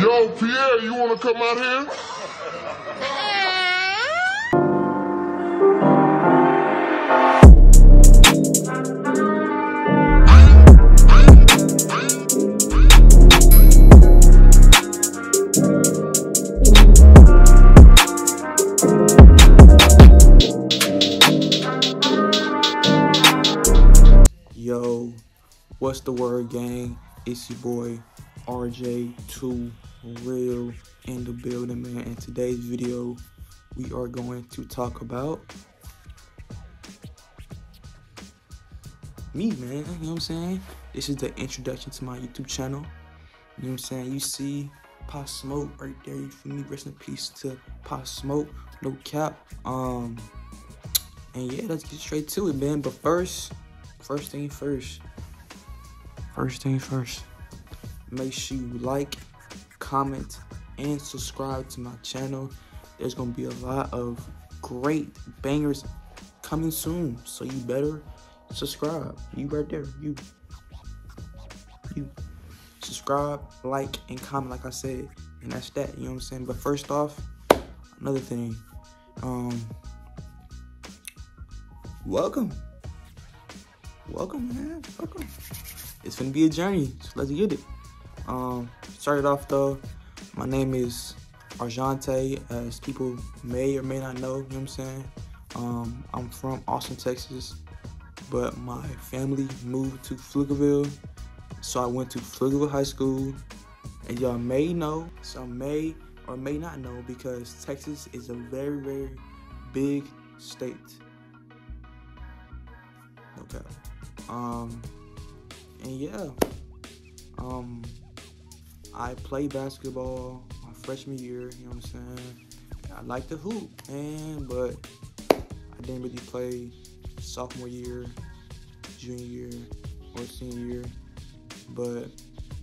Yo, Pierre, you wanna come out here? Yo, what's the word, gang? It's your boy Arjay2 Real in the building, man. In today's video, we are going to talk about me, man. You know what I'm saying? This is the introduction to my YouTube channel. You know what I'm saying? You see Pop Smoke right there. You feel me? Rest in peace to Pop Smoke. No cap. Um, and yeah, let's get straight to it, man. But first, first thing first. First thing first. Make sure you like, comment, and subscribe to my channel. There's gonna be a lot of great bangers coming soon. So you better subscribe. You right there. You. You. Subscribe, like, and comment like I said. And that's that. You know what I'm saying? But first off, another thing. Um welcome. Welcome, man. Welcome. It's gonna be a journey. So let's get it. Um, started off though, my name is Arjante, as people may or may not know, you know what I'm saying? Um, I'm from Austin, Texas, but my family moved to Pflugerville. So I went to Pflugerville High School. And y'all may know, some may or may not know, because Texas is a very, very big state. Okay. Um, and yeah, I played basketball my freshman year. You know what I'm saying? I like to hoop, man, but I didn't really play sophomore year, junior year, or senior year. But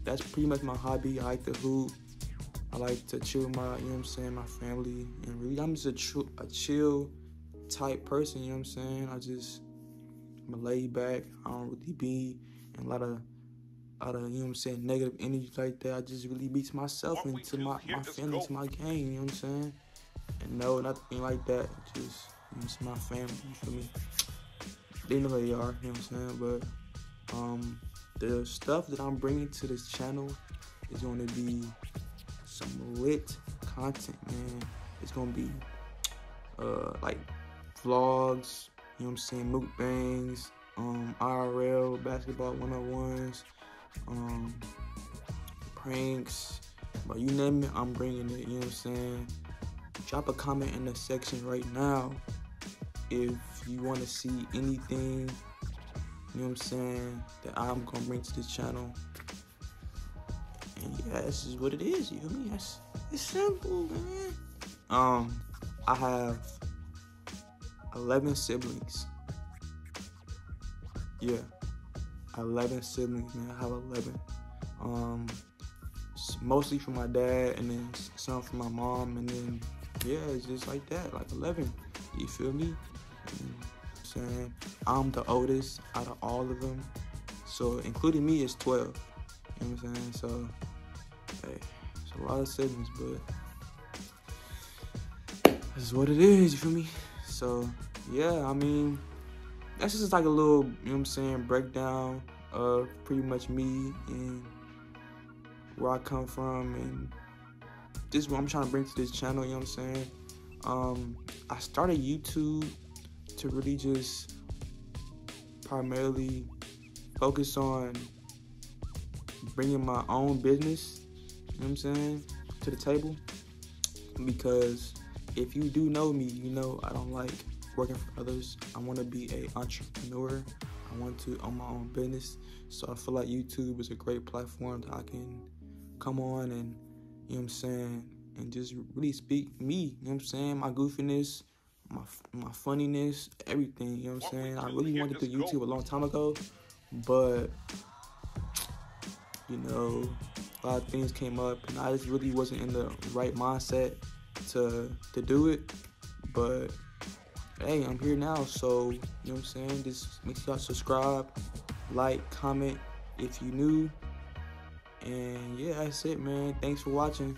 that's pretty much my hobby. I like to hoop. I like to chill my, you know what I'm saying, my family, and really, I'm just a, tr- a chill type person. You know what I'm saying? I just I'm laid back. I don't really be in a lot of, lot of, you know what I'm saying, negative energy like that. I just really be to myself and to my, my family, to my game, you know what I'm saying? And no, nothing like that. Just, you know, it's my family, you feel me? They know who they are, you know what I'm saying? But, um, the stuff that I'm bringing to this channel is going to be some lit content, man. It's going to be, uh, like, vlogs, you know what I'm saying, mukbangs, um, IRL, basketball 101s, um, pranks, but you name it, I'm bringing it, you know what I'm saying? Drop a comment in the section right now if you want to see anything, you know what I'm saying, that I'm to bring to this channel. And yeah, this is what it is, you feel me? It's, it's simple, man. Um, I have 11 siblings. Yeah, 11 siblings, man. I have 11. Um, mostly from my dad, and then some from my mom, and then yeah, it's just like that, like 11. You feel me? And, saying I'm the oldest out of all of them, so including me is 12. You know what I'm saying? So, hey, it's a lot of siblings, but this is what it is. You feel me? So yeah, I mean, that's just like a little, you know what I'm saying, breakdown of pretty much me and where I come from and this is what I'm trying to bring to this channel, you know what I'm saying? Um, I started YouTube to really just primarily focus on bringing my own business, you know what I'm saying, to the table because if you do know me, you know I don't like working for others. I want to be a entrepreneur. I want to own my own business. So I feel like YouTube is a great platform that I can come on and you know what I'm saying and just really speak me, you know what I'm saying, my goofiness, my my funniness, everything, you know what I'm saying? I really wanted to do YouTube a long time ago, but you know, a lot of things came up and I just really wasn't in the right mindset to to do it. But hey, I'm here now, so you know what I'm saying? Just make sure y'all subscribe, like, comment if you new. And yeah, that's it, man. Thanks for watching.